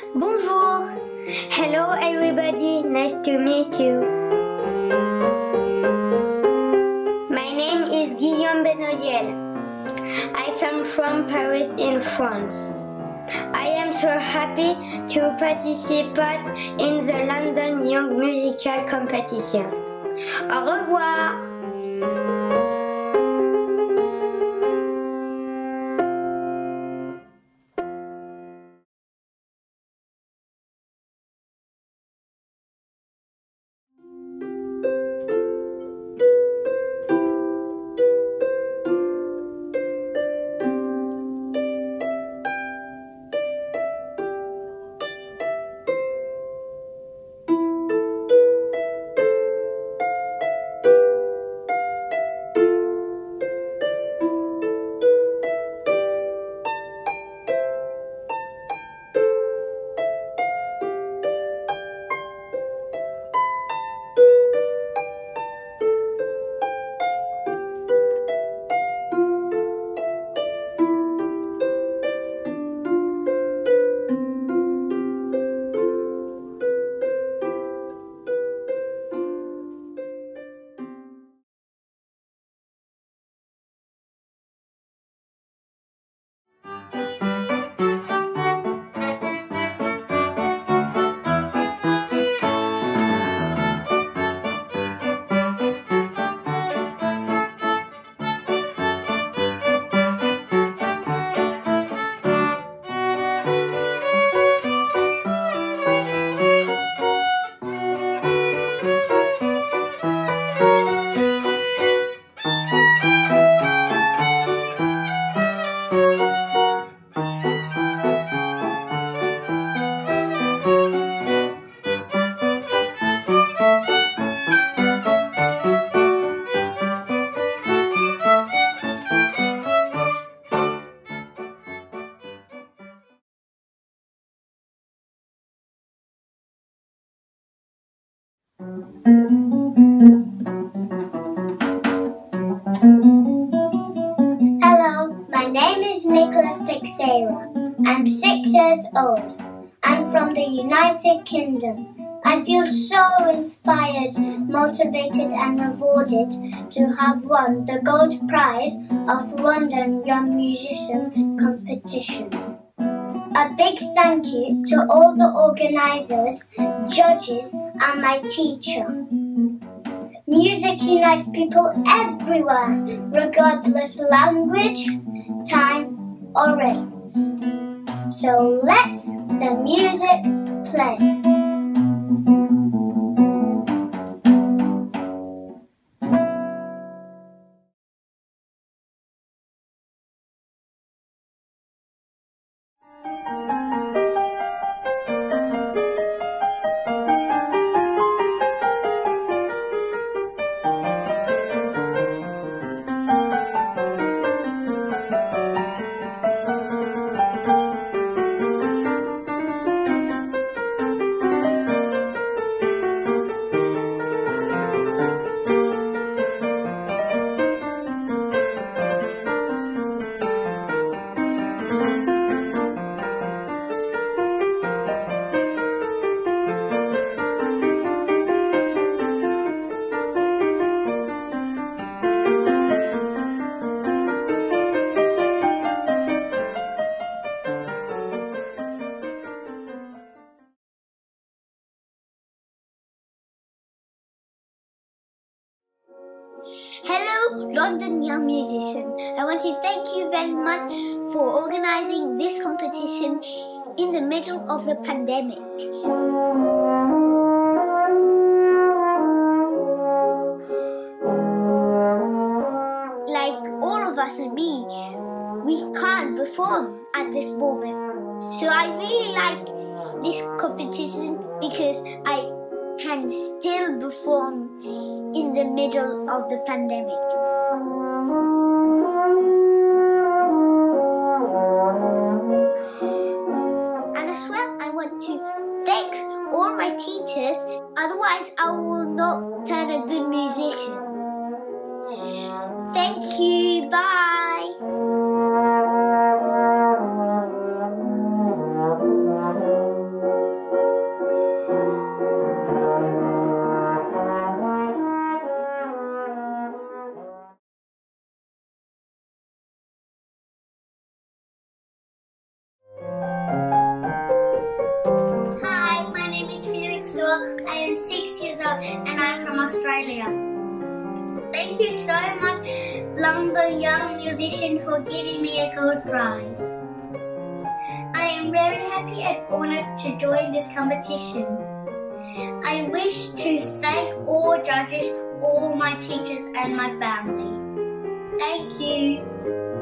Bonjour. Hello everybody, nice to meet you. My name is Guillaume Benoyel. I come from Paris in France. I am so happy to participate in the London Young Musical Competition. Au revoir. Hello, my name is Nicholas Teixeira. I'm six years old. I'm from the United Kingdom. I feel so inspired, motivated, and rewarded to have won the gold prize of London Young Musician Competition. A big thank you to all the organizers, judges, and my teacher. Music unites people everywhere, regardless language, time, or race. So let the music play. London Young Musician. I want to thank you very much for organizing this competition in the middle of the pandemic. Like all of us and me, we can't perform at this moment. So I really like this competition because I can still perform in the middle of the pandemic. And I'm from Australia. Thank you so much, London Young Musician, for giving me a gold prize. I am very happy and honored to join this competition. I wish to thank all judges, all my teachers and my family. Thank you.